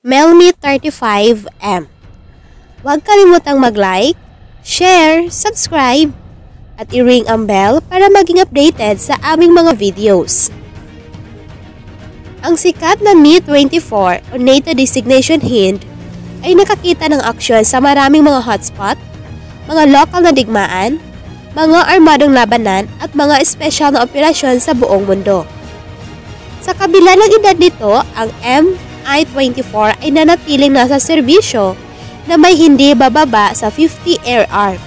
Melmi 35M. Huwag kalimutang mag-like, share, subscribe, at i-ring ang bell para maging updated sa aming mga videos. Ang sikat na Mi-24 o NATO Designation Hind ay nakakita ng aksyon sa maraming mga hotspot, mga lokal na digmaan, mga armadong labanan at mga espesyal na operasyon sa buong mundo. Sa kabila ng edad nito, ang MI-24 ay nanatiling nasa serbisyo na may hindi bababa sa 50 air arm.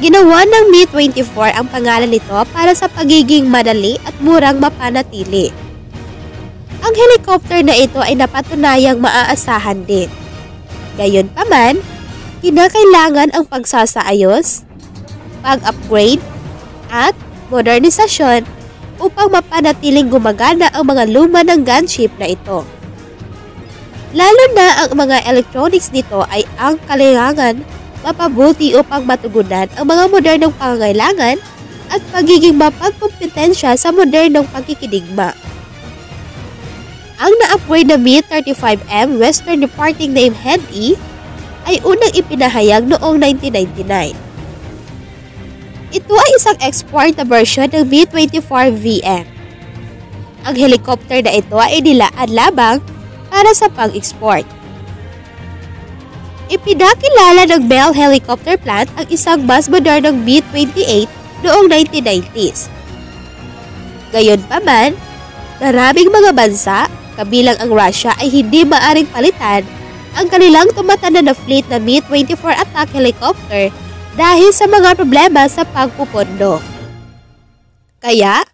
Ginawa ng Mi-24 ang pangalan nito para sa pagiging madali at murang mapanatili. Ang helicopter na ito ay napatunayang maaasahan din. Gayunpaman, kinakailangan ang pagsasaayos, pag-upgrade, at modernisasyon upang mapanatiling gumagana ang mga luma ng gunship na ito. Lalo na ang mga electronics nito ay ang kailangan mapabuti upang matugunan ang mga modernong pangangailangan at pagiging mapagkumpetensya sa modernong pagkikidigma. Ang na-upgrade na Mi-35M Western Departing Name Head E ay unang ipinahayag noong 1999. Ito ay isang export na version ng Mi-24VM. Ang helicopter na ito ay nilaan labang para sa pag-export. Ipinakilala ng Bell Helicopter Plant ang isang mas modernong Mi-28 noong 1990s. Gayon pa man, maraming mga bansa, kabilang ang Russia ay hindi maaring palitan ang kanilang tumatanda na fleet na Mi-24 attack helicopter dahil sa mga problema sa pagpupondo. Kaya,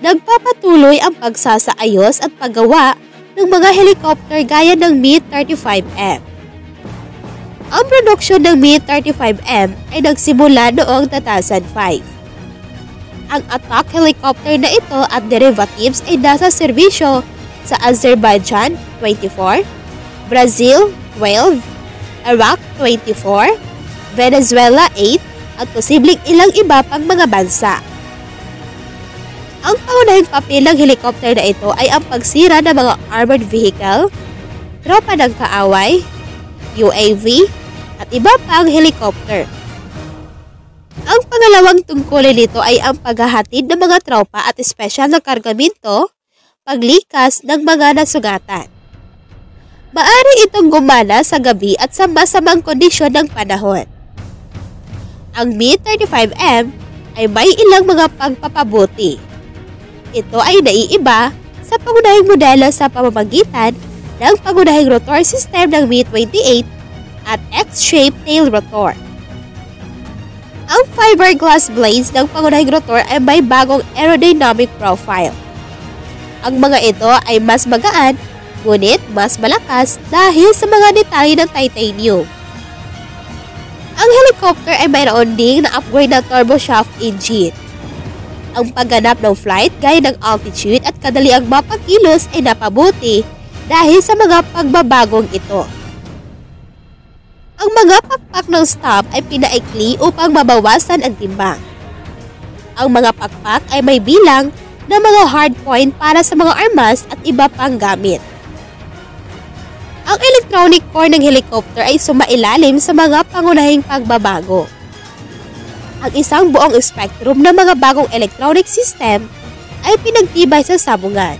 nagpapatuloy ang pagsasaayos at paggawa ng mga helicopter gaya ng Mi-35M. Ang produksyon ng Mi-35M ay nagsimula noong 2005. Ang attack helicopter na ito at derivatives ay nasa serbisyo sa Azerbaijan 24, Brazil 12, Iraq 24, Venezuela 8 at posibleng ilang iba pang mga bansa. Ang pangunahing papel ng helicopter na ito ay ang pagsira ng mga armored vehicle, tropa ng kaaway, UAV, at iba pa ang helicopter. Ang pangalawang tungkulin nito ay ang paghahatid ng mga tropa at espesyal na kargamento, paglikas ng mga nasugatan. Maari itong gumana sa gabi at sa masamang kondisyon ng panahon. Ang Mi-35M ay may ilang mga pagpapabuti. Ito ay naiiba sa pangunahing modelo sa pamamagitan ng pangunahing rotor system ng Mi-28 at X-shaped tail rotor. Ang fiberglass blades ng pangunahing rotor ay may bagong aerodynamic profile. Ang mga ito ay mas magaan, ngunit mas malakas dahil sa mga detalye ng titanium. Ang helicopter ay mayroon ding na-upgrade na turboshaft engine. Ang pagganap ng flight gaya ng altitude at kadaliang mapagkilos ay napabuti dahil sa mga pagbabagong ito. Ang mga pakpak ng stop ay pinaikli upang mabawasan ang timbang. Ang mga pakpak ay may bilang na mga hard point para sa mga armas at iba pang gamit. Ang electronic core ng helicopter ay sumailalim sa mga pangunahing pagbabago. Ang isang buong spectrum ng mga bagong electronic system ay pinagtibay sa sabungan.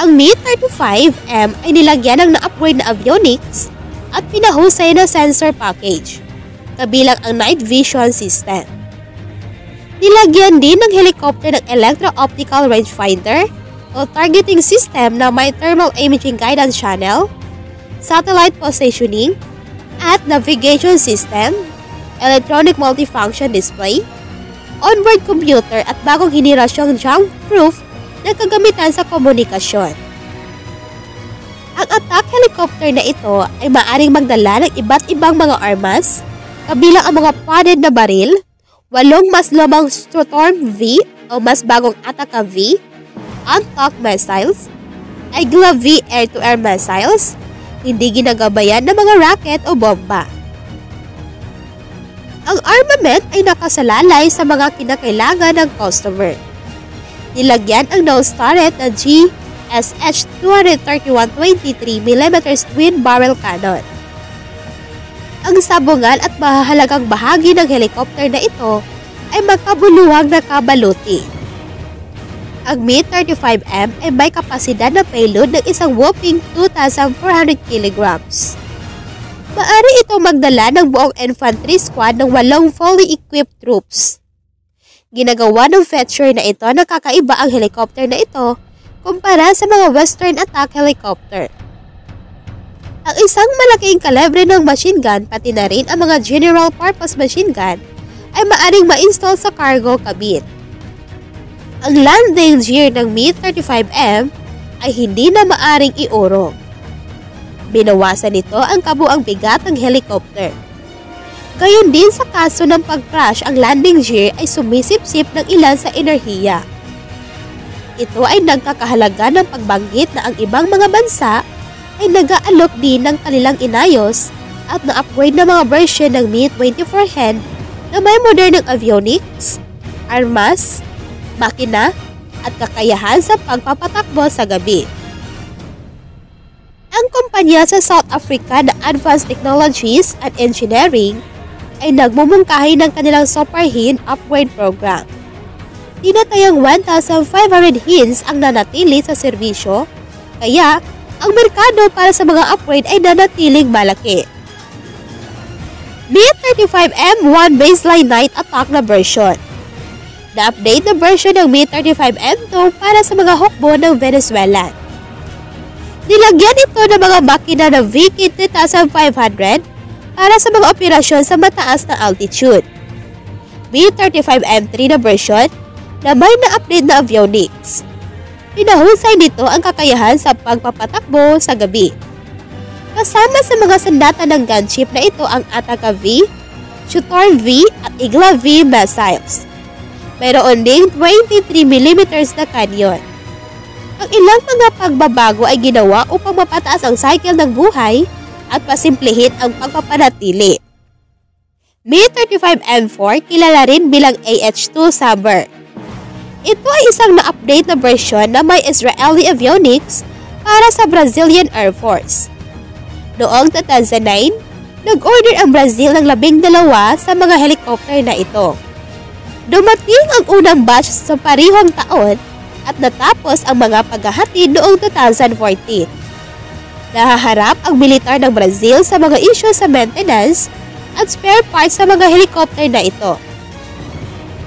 Ang Mi-35M ay nilagyan ng na-upgrade na avionics at pinahusay na sensor package, kabilang ang night vision system. Nilagyan din ng helicopter ng electro-optical rangefinder o targeting system na may thermal imaging guidance channel, satellite positioning, at navigation system, electronic multifunction display, onboard computer at bagong henerasyong jump-proof na kagamitan sa komunikasyon. Ang attack helicopter na ito ay maaring magdala ng iba't ibang mga armas, kabilang ang mga padded na baril, walong mas lumang Storm V o mas bagong Ataka V, Antok missiles, Egla V air-to-air missiles, hindi ginagabayan ng mga rocket o bomba. Ang armament ay nakasalalay sa mga kinakailangan ng customer. Nilagyan ang nose turret na G SH-231-23mm twin barrel cannon. Ang sabungan at mahahalagang bahagi ng helicopter na ito ay magkabuluhang na kabaluti. Ang Mi-35M ay may kapasidad na payload ng isang whopping 2,400 kilograms. Maari itong magdala ng buong infantry squad ng walong fully equipped troops. Ginagawa ng feature na ito na kakaiba ang helicopter na ito kumpara sa mga western attack helicopter. Ang isang malaking kalibre ng machine gun pati na rin ang mga general purpose machine gun ay maaring ma-install sa cargo cabin. Ang landing gear ng Mi-35M ay hindi na maaring iurong. Binawasan nito ang kabuang bigat ng helicopter. Gayon din sa kaso ng pag-crash ang landing gear ay sumisip-sip ng ilan sa enerhiya. Ito ay nagkakahalaga ng pagbanggit na ang ibang mga bansa ay nag-aalok din ng kanilang inayos at na-upgrade na mga version ng Mi-24 hand na may modernong avionics, armas, makina, at kakayahan sa pagpapatakbo sa gabi. Ang kumpanya sa South Africa na Advanced Technologies and Engineering ay nagmumungkahi ng kanilang Super Hin upgrade program. Tinatayang 1,500 hins ang nanatili sa serbisyo, kaya ang merkado para sa mga upgrade ay nanatiling malaki. Mi-35M1 Baseline Night Attack na version na-update na version ng Mi-35M2 para sa mga hukbo ng Venezuela. Nilagyan ito ng mga makina ng VK-2500 para sa mga operasyon sa mataas na altitude. Mi-35M3 na version na may na-update na avionics. Pinahusay nito ang kakayahan sa pagpapatakbo sa gabi. Kasama sa mga sandata ng gunship na ito ang Ataka V, Shutor V at Igla V missiles mayroon ding 23mm na canyon. Ang ilang mga pagbabago ay ginawa upang mapataas ang cycle ng buhay at pasimplihin ang pagpapanatili. Mi-35M4 kilala rin bilang AH-2 Saber. Ito ay isang na-update na version na may Israeli avionics para sa Brazilian Air Force. Noong 2009, nag-order ang Brazil ng labing dalawa sa mga helicopter na ito. Dumating ang unang batch sa parihong taon at natapos ang mga paghahatid noong 2014. Nahaharap ang militar ng Brazil sa mga isyu sa maintenance at spare parts sa mga helicopter na ito.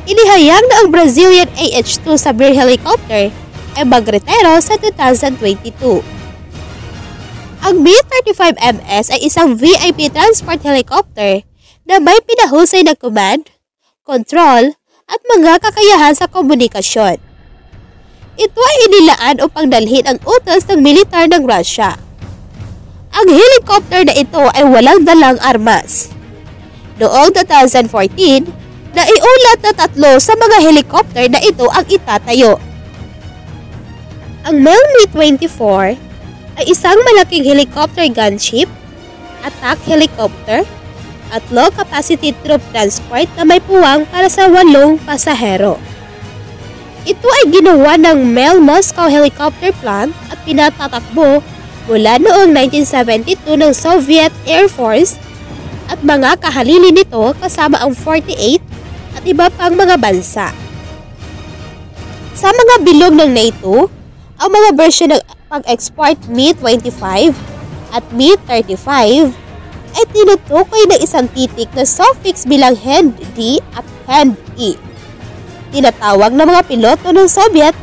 Inihayag na ang Brazilian AH-2 Sabir helicopter ay magretero sa 2022. Ang Mi-35MS ay isang VIP transport helicopter na may pinahusay na command, control, at mga kakayahan sa komunikasyon. Ito ay inilaan upang dalhin ang utos ng militar ng Russia. Ang helicopter na ito ay walang dalang armas. Noong 2014, naiulat na tatlo sa mga helicopter na ito ang itatayo. Ang Mi-24 ay isang malaking helicopter gunship, attack helicopter, at low-capacity troop transport na may puwang para sa walong pasahero. Ito ay ginawa ng Mel Moscow Helicopter Plant at pinatatakbo mula noong 1972 ng Soviet Air Force at mga kahalili nito kasama ang 48 at iba pang mga bansa. Sa mga bilog ng NATO, ang mga version ng pag-export Mi-25 at Mi-35 ay tinutukoy ng isang titik na suffix bilang hand D at hand E. Tinatawag ng mga piloto ng Soviet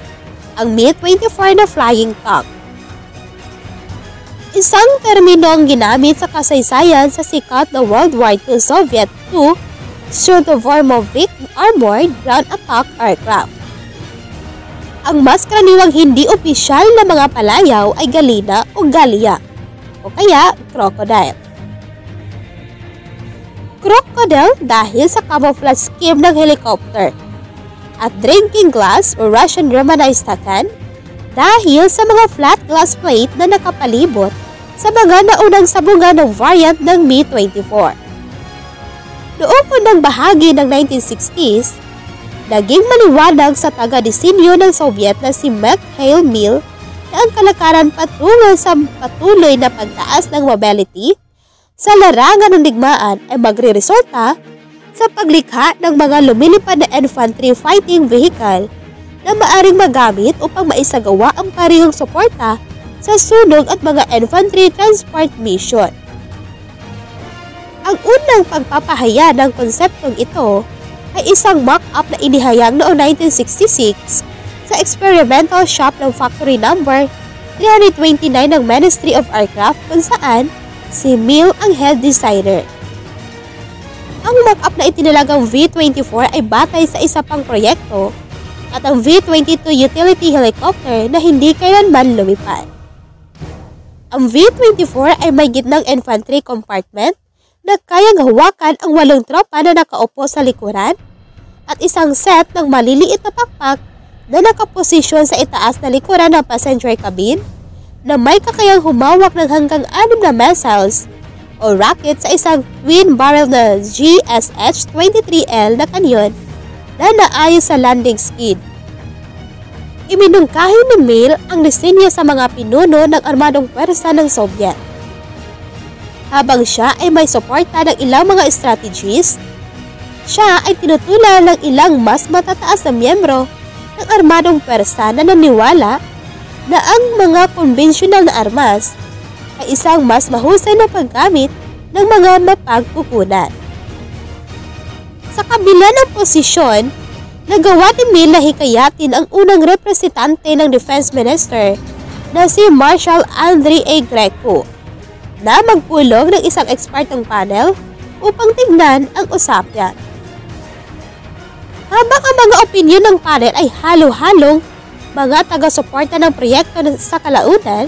ang Mi-24 na flying tank. Isang terminong ginamit sa kasaysayan sa sikat na World War II Soviet II Sudovormovic Armored Ground Attack Aircraft. Ang mas karaniwang hindi opisyal na mga palayaw ay Galina o Galia o kaya Crocodile crocodile dahil sa camouflage scheme ng helicopter. At drinking glass o Russian Romanized takan dahil sa mga flat glass plate na nakapalibot sa mga naunang sabungan ng variant ng Mi-24. Noong unang bahagi ng 1960s, naging maliwanag sa taga-disenyo ng Soviet na si Mikhail Mil na ang kalakaran patungo sa patuloy na pagtaas ng mobility sa larangan ng digmaan ay magre-resulta sa paglikha ng mga lumilipad na infantry fighting vehicle na maaring magamit upang maisagawa ang parehong suporta sa sunog at mga infantry transport mission. Ang unang pagpapahaya ng konseptong ito ay isang mock-up na inihayag noong 1966 sa experimental shop ng factory number 329 ng Ministry of Aircraft kung saan si Mill ang head designer. Ang mock-up na itinalagang V-24 ay batay sa isa pang proyekto at ang V-22 utility helicopter na hindi kailanman lumipad. Ang V-24 ay may gitnang infantry compartment na kayang hawakan ang walong tropa na nakaupo sa likuran at isang set ng maliliit na pakpak na nakaposisyon sa itaas na likuran ng passenger cabin na may kakayang humawak ng hanggang 6 na missiles o rocket sa isang twin-barrel na GSH-23L na kanyon na naayos sa landing skid. Iminungkahi ni Mill ang disenyo sa mga pinuno ng armadong pwersa ng Soviet habang siya ay may suporta ng ilang mga strategies, siya ay tinutulan ng ilang mas matataas na miyembro ng armadong persa na naniwala na ang mga konbensyonal na armas ay isang mas mahusay na paggamit ng mga mapagkukunan. Sa kabila ng posisyon, nagawa ni Mill hikayatin ang unang representante ng Defense Minister na si Marshal Andre A. Greco na magpulong ng isang ekspertong panel upang tignan ang usapyan. Habang ang mga opinyon ng panel ay halo-halong mga taga-suporta ng proyekto sa kalaunan,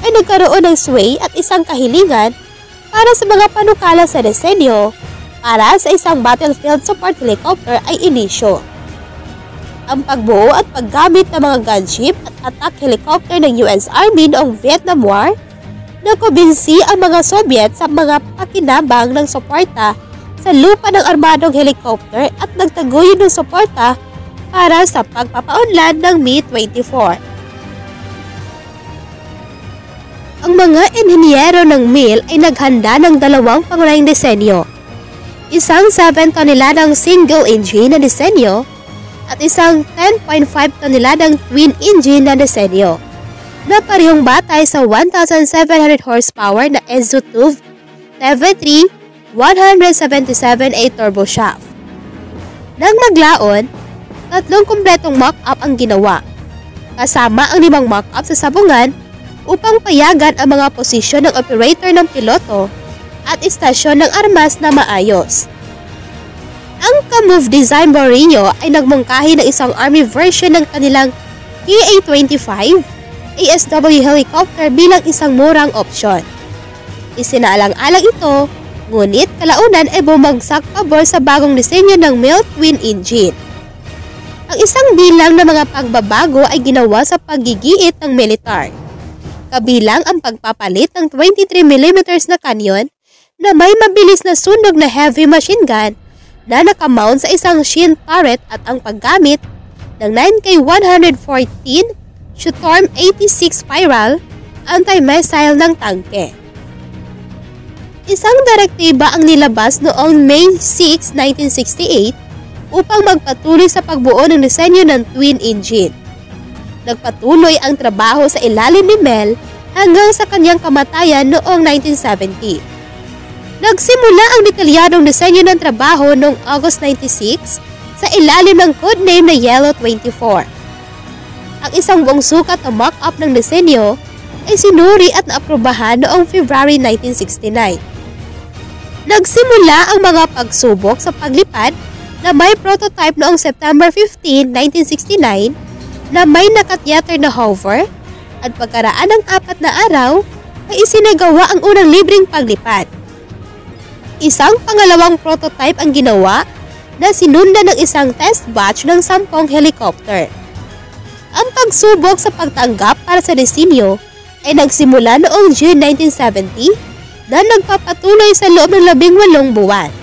ay nagkaroon ng sway at isang kahilingan para sa mga panukala sa disenyo para sa isang battlefield support helicopter ay inisyo. Ang pagbuo at paggamit ng mga gunship at attack helicopter ng US Army noong Vietnam War Nakubinsi ang mga Soviet sa mga pakinabang ng suporta sa lupa ng armadong helicopter at nagtaguyod ng suporta para sa pagpapaunlad ng Mi-24. Ang mga inhinyero ng MIL ay naghanda ng dalawang pangunahing disenyo. Isang 7 toneladang single engine na disenyo at isang 10.5 toneladang twin engine na disenyo na parehong batay sa 1,700 horsepower na EZO-TUV TV3 177A turbo shaft. Nang maglaon, tatlong kumpletong mock-up ang ginawa, kasama ang limang mock-up sa sabungan upang payagan ang mga posisyon ng operator ng piloto at istasyon ng armas na maayos. Ang Kamove Design Borinho ay nagmungkahi ng isang Army version ng kanilang KA-25 ASW helicopter bilang isang murang opsyon. Isinaalang-alang ito, ngunit kalaunan ay bumagsak pabor sa bagong disenyo ng Mill Twin Engine. Ang isang bilang ng mga pagbabago ay ginawa sa paggigiit ng militar. Kabilang ang pagpapalit ng 23mm na kanyon na may mabilis na sunog na heavy machine gun na nakamount sa isang shin turret at ang paggamit ng 9K114 Shutorm 86 Spiral anti-missile ng tangke. Isang direktiba ang nilabas noong May 6, 1968 upang magpatuloy sa pagbuo ng disenyo ng twin engine. Nagpatuloy ang trabaho sa ilalim ni Mel hanggang sa kanyang kamatayan noong 1970. Nagsimula ang detalyadong disenyo ng trabaho noong August 96 sa ilalim ng codename na Yellow 24. Ang isang buong sukat na mock-up ng disenyo ay sinuri at naaprubahan noong February 1969. Nagsimula ang mga pagsubok sa paglipad na may prototype noong September 15, 1969 na may nakatheater na hover at pagkaraan ng apat na araw ay isinagawa ang unang libreng paglipad. Isang pangalawang prototype ang ginawa na sinunda ng isang test batch ng sampung helicopter. Ang pagsubok sa pagtanggap para sa disenyo ay nagsimula noong June 1970 na nagpapatuloy sa loob ng labing walong buwan.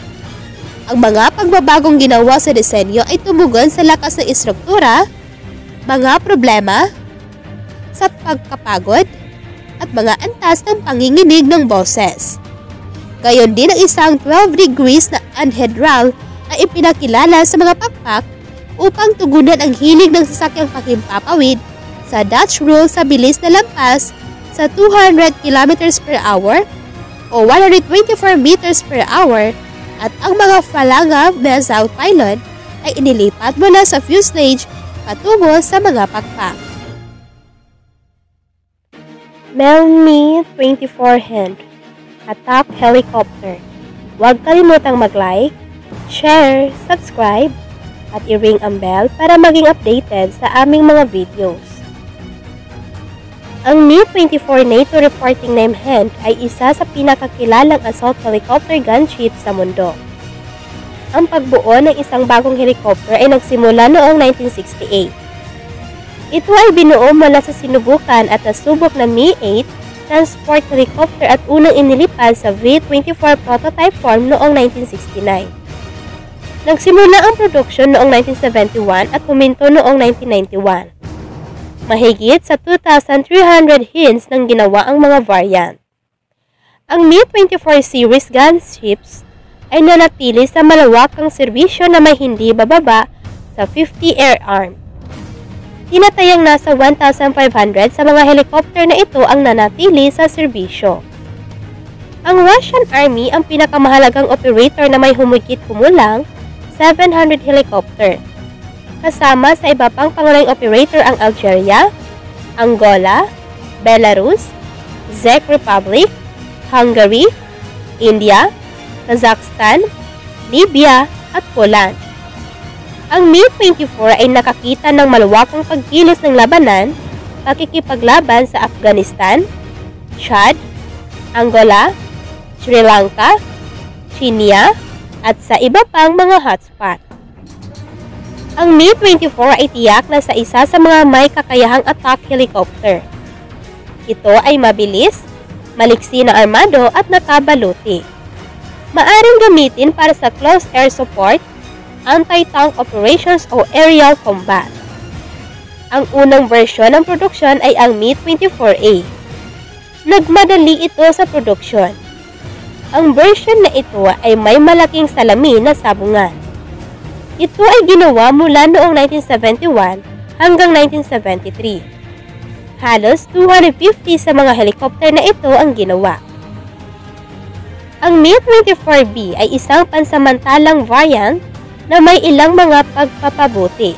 Ang mga pagbabagong ginawa sa disenyo ay tumugon sa lakas ng istruktura, mga problema, sa pagkapagod at mga antas ng panginginig ng boses. Gayon din ang isang 12 degrees na anhedral ay ipinakilala sa mga pakpak upang tugunan ang hilig ng sasakyang pakimpapawid sa Dutch rule sa bilis na lampas sa 200 km per hour o 124 meters per hour at ang mga Falanga missile pylon ay inilipat mula sa fuselage patungo sa mga pakpak. Melmi 24 Hand Attack Helicopter Huwag kalimutang mag-like, share, subscribe, at i-ring ang bell para maging updated sa aming mga videos. Ang Mi-24 NATO Reporting Name Hand ay isa sa pinakakilalang assault helicopter gunship sa mundo. Ang pagbuo ng isang bagong helicopter ay nagsimula noong 1968. Ito ay binuo mula sa sinubukan at nasubok na Mi-8 transport helicopter at unang inilipad sa V-24 prototype form noong 1969. Nagsimula ang production noong 1971 at huminto noong 1991. Mahigit sa 2,300 hints nang ginawa ang mga variant. Ang Mi-24 series gunships ay nanatili sa malawakang serbisyo na may hindi bababa sa 50 air arm. Tinatayang nasa 1,500 sa mga helicopter na ito ang nanatili sa serbisyo. Ang Russian Army ang pinakamahalagang operator na may humigit kumulang 700 helicopter. Kasama sa iba pang pangunahing operator ang Algeria, Angola, Belarus, Czech Republic, Hungary, India, Kazakhstan, Libya at Poland. Ang Mi-24 ay nakakita ng malawakang pagkilos ng labanan, pakikipaglaban sa Afghanistan, Chad, Angola, Sri Lanka, China, at sa iba pang mga hotspot. Ang Mi-24 ay tiyak na sa isa sa mga may kakayahang attack helicopter. Ito ay mabilis, maliksi na armado at nakabaluti. Maaring gamitin para sa close air support, anti-tank operations o aerial combat. Ang unang version ng produksyon ay ang Mi-24A. Nagmadali ito sa produksyon ang version na ito ay may malaking salamin na sabungan. Ito ay ginawa mula noong 1971 hanggang 1973. Halos 250 sa mga helicopter na ito ang ginawa. Ang Mi-24B ay isang pansamantalang variant na may ilang mga pagpapabuti.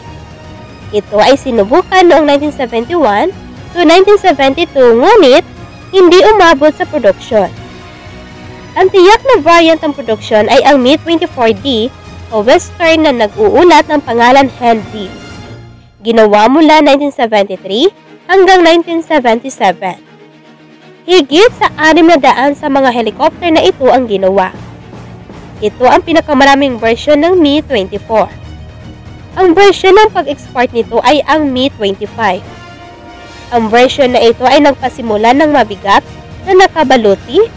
Ito ay sinubukan noong 1971 to 1972 ngunit hindi umabot sa produksyon. Ang tiyak na variant ng produksyon ay ang Mi-24D o Western na nag-uulat ng pangalan Handy. Ginawa mula 1973 hanggang 1977. Higit sa anim na daan sa mga helicopter na ito ang ginawa. Ito ang pinakamaraming version ng Mi-24. Ang version ng pag-export nito ay ang Mi-25. Ang version na ito ay nagpasimula ng mabigat na nakabaluti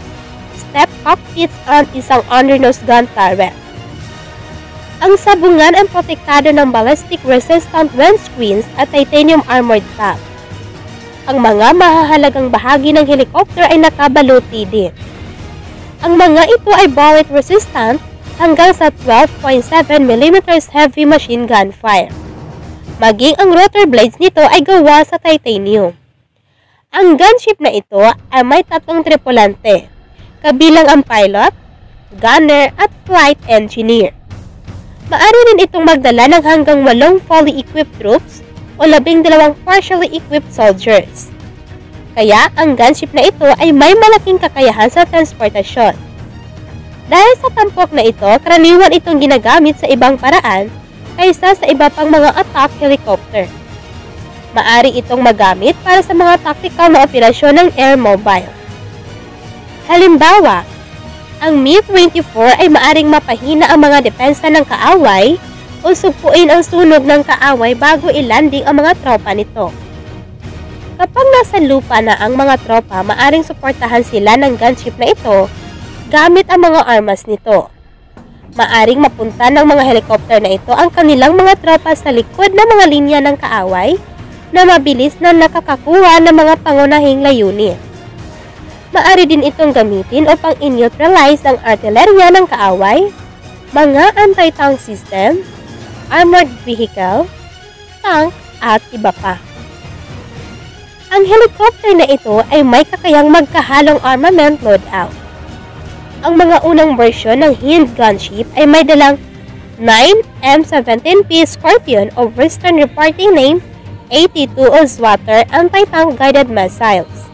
step cockpits at isang undernose gun turret. Ang sabungan ang protektado ng ballistic resistant windscreens at titanium armored top. Ang mga mahahalagang bahagi ng helicopter ay nakabaluti din. Ang mga ito ay bullet resistant hanggang sa 12.7 mm heavy machine gun fire. Maging ang rotor blades nito ay gawa sa titanium. Ang gunship na ito ay may tatlong tripulante kabilang ang pilot, gunner at flight engineer. Maari rin itong magdala ng hanggang walong fully equipped troops o labing dalawang partially equipped soldiers. Kaya ang gunship na ito ay may malaking kakayahan sa transportasyon. Dahil sa tampok na ito, karaniwan itong ginagamit sa ibang paraan kaysa sa iba pang mga attack helicopter. Maari itong magamit para sa mga tactical na operasyon ng air mobile. Halimbawa, ang Mi-24 ay maaring mapahina ang mga depensa ng kaaway o supuin ang sunog ng kaaway bago ilanding ang mga tropa nito. Kapag nasa lupa na ang mga tropa, maaring suportahan sila ng gunship na ito gamit ang mga armas nito. Maaring mapunta ng mga helikopter na ito ang kanilang mga tropa sa likod ng mga linya ng kaaway na mabilis na nakakakuha ng mga pangunahing layunin. Maari din itong gamitin upang in-neutralize ang artillerya ng kaaway, mga anti-tank system, armored vehicle, tank, at iba pa. Ang helicopter na ito ay may kakayang magkahalong armament loadout. Ang mga unang versyon ng Hind gunship ay may dalang 9 M17P Scorpion o Western reporting name 82 Oswater anti-tank guided missiles.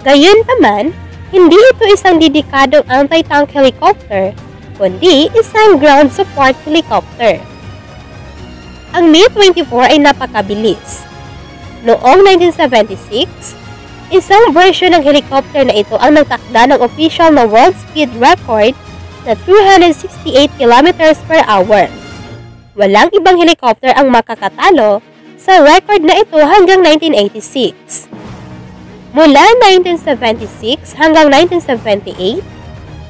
Gayunpaman, hindi ito isang dedikadong anti-tank helicopter, kundi isang ground support helicopter. Ang Mi-24 ay napakabilis. Noong 1976, isang version ng helicopter na ito ang nagtakda ng official na world speed record na 268 km per hour. Walang ibang helicopter ang makakatalo sa record na ito hanggang 1986. Mula 1976 hanggang 1978,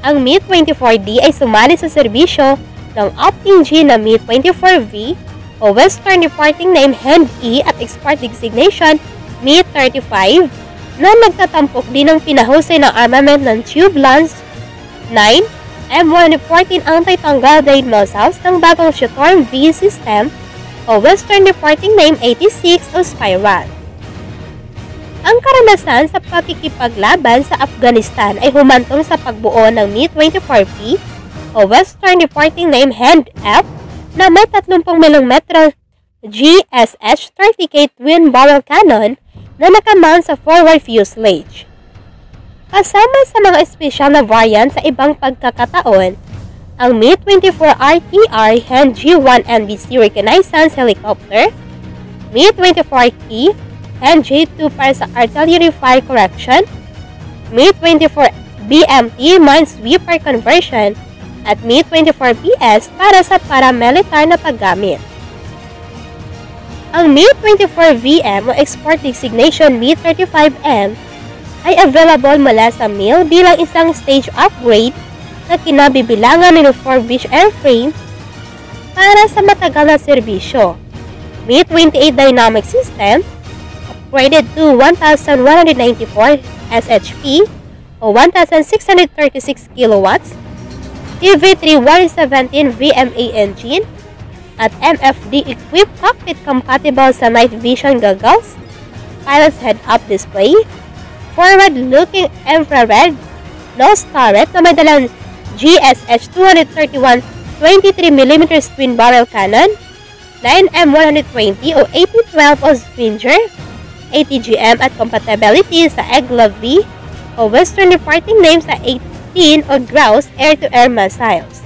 ang Mi-24D ay sumali sa serbisyo ng Opting G na Mi-24V o Western Reporting Name HEND-E at Export Designation Mi-35 na nagtatampok din ng pinahusay ng armament ng Tube Lance 9 M114 anti-tanggal guide missiles ng bagong Shortorm V system o Western Reporting Name 86 o Spiral. Ang karanasan sa pakikipaglaban sa Afghanistan ay humantong sa pagbuo ng Mi-24P o Western Reporting Name Hand-F na may 30 mm GSH-30K twin barrel cannon na nakamount sa forward fuselage. Kasama sa mga espesyal na variant sa ibang pagkakataon, ang Mi-24RTR Hand G1 NBC Reconnaissance Helicopter, Mi-24T and J2 para sa artillery fire correction, Mi-24 BMT minesweeper conversion, at Mi-24PS para sa paramilitar na paggamit. Ang Mi-24VM o Export Designation Mi-35M ay available mula sa MIL bilang isang stage upgrade na kinabibilangan ng refurbished airframe para sa matagal na serbisyo. Mi-28 Dynamic System Rated to 1,194 SHP or 1,636 kilowatts, TV3117 VMA engine, at MFD-equipped cockpit compatible sa night vision goggles, pilot's head-up display, forward-looking infrared nose turret na may dalang GSH-231 23mm twin barrel cannon, 9M120 o 1812 o Stinger, 80GM at compatibility sa EGLA V o Western Reporting Name sa 18 o Grouse air-to-air missiles.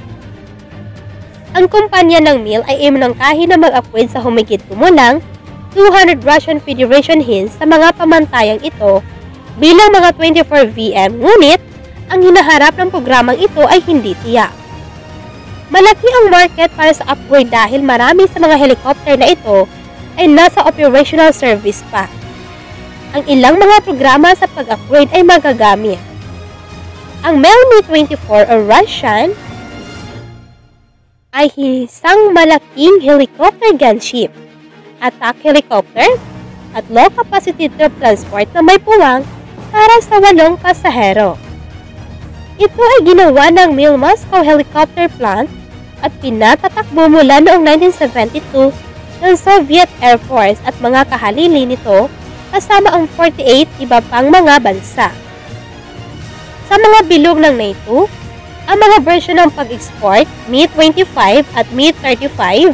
Ang kumpanya ng MIL ay iminangkahi na mag-appoint sa humigit kumulang 200 Russian Federation hints sa mga pamantayang ito bilang mga 24 VM ngunit ang hinaharap ng programang ito ay hindi tiyak. Malaki ang market para sa upgrade dahil marami sa mga helicopter na ito ay nasa operational service pa ang ilang mga programa sa pag-upgrade ay magagamit. Ang Melmi 24 o Russian ay isang malaking helicopter gunship, attack helicopter, at low-capacity troop transport na may puwang para sa walong pasahero. Ito ay ginawa ng Mil Moscow Helicopter Plant at pinatatakbo mula noong 1972 ng Soviet Air Force at mga kahalili nito kasama ang 48 iba pang mga bansa. Sa mga bilog ng NATO, ang mga version ng pag-export, Mi-25 at Mi-35,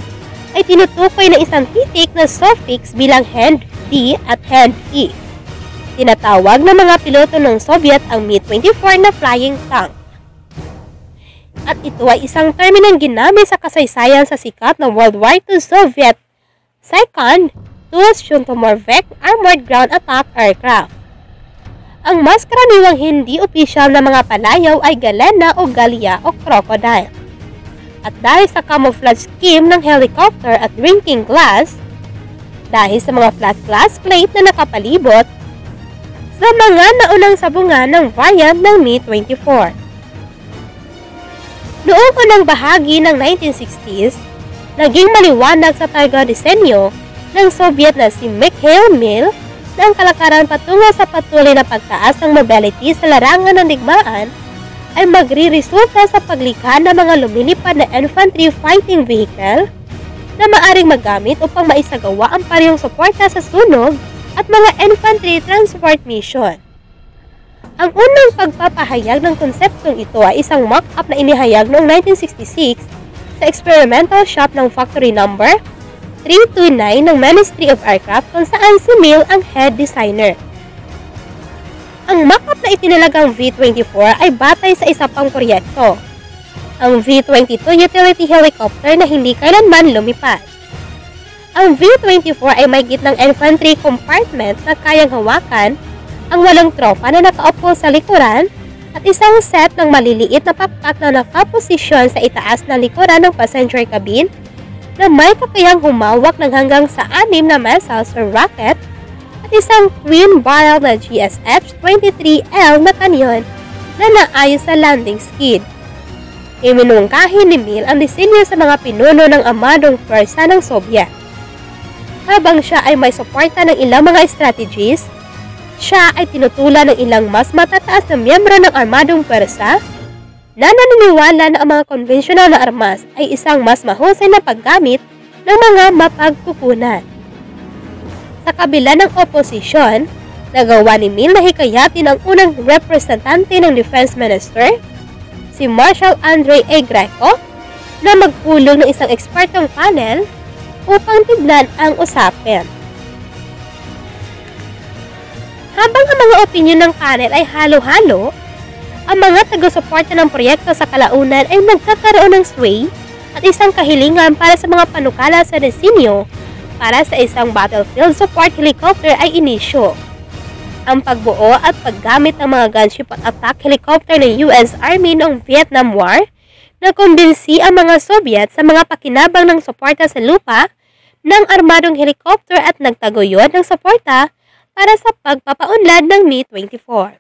ay tinutukoy ng isang titik na suffix bilang hand D at hand E. Tinatawag ng mga piloto ng Soviet ang Mi-24 na flying tank. At ito ay isang terminong ginamit sa kasaysayan sa sikat na World War II Soviet Second tools Shuntomorvek Armored Ground Attack Aircraft. Ang mas karaniwang hindi opisyal na mga palayaw ay galena o galia o crocodile. At dahil sa camouflage scheme ng helicopter at drinking glass, dahil sa mga flat glass plate na nakapalibot, sa mga naunang sabungan ng variant ng Mi-24. Noong unang bahagi ng 1960s, naging maliwanag sa Targa disenyo ng Soviet na si Mikhail Mil na ang kalakaran patungo sa patuloy na pagtaas ng mobility sa larangan ng digmaan ay magre-resulta sa paglikha ng mga lumilipad na infantry fighting vehicle na maaring magamit upang maisagawa ang parehong suporta sa sunog at mga infantry transport mission. Ang unang pagpapahayag ng konseptong ito ay isang mock-up na inihayag noong 1966 sa experimental shop ng factory number 329 ng Ministry of Aircraft kung saan si Mill ang head designer. Ang mock-up na itinalagang V-24 ay batay sa isa pang proyekto, ang V-22 utility helicopter na hindi kailanman lumipad. Ang V-24 ay may gitnang infantry compartment na kayang hawakan ang walong tropa na nakaupo sa likuran at isang set ng maliliit na pakpak na nakaposisyon sa itaas na likuran ng passenger cabin na may kakayang humawak ng hanggang sa anim na missiles or rocket at isang twin-barrel na GSH-23L na kanyon na naayos sa landing skid. Iminungkahi ni Mill ang disenyo sa mga pinuno ng amadong pwersa ng Soviet. Habang siya ay may suporta ng ilang mga strategies, siya ay tinutulan ng ilang mas matataas na miyembro ng armadong pwersa na naniniwala na ang mga konvensyonal na armas ay isang mas mahusay na paggamit ng mga mapagkukunan. Sa kabila ng oposisyon, nagawa ni Mill na hikayatin ang unang representante ng Defense Minister si Marshal Andre A. Greco na magpulong ng isang ekspertong panel upang tignan ang usapin. Habang ang mga opinyon ng panel ay halo-halo, ang mga taga-suporta ng proyekto sa kalaunan ay nagkakaroon ng sway at isang kahilingan para sa mga panukala sa disenyo para sa isang battlefield support helicopter ay inisyo ang pagbuo at paggamit ng mga gunship at attack helicopter ng US Army noong Vietnam War na kumbinsi ang mga Soviet sa mga pakinabang ng suporta sa lupa ng armadong helicopter at nagtaguyod ng suporta para sa pagpapaunlad ng Mi-24.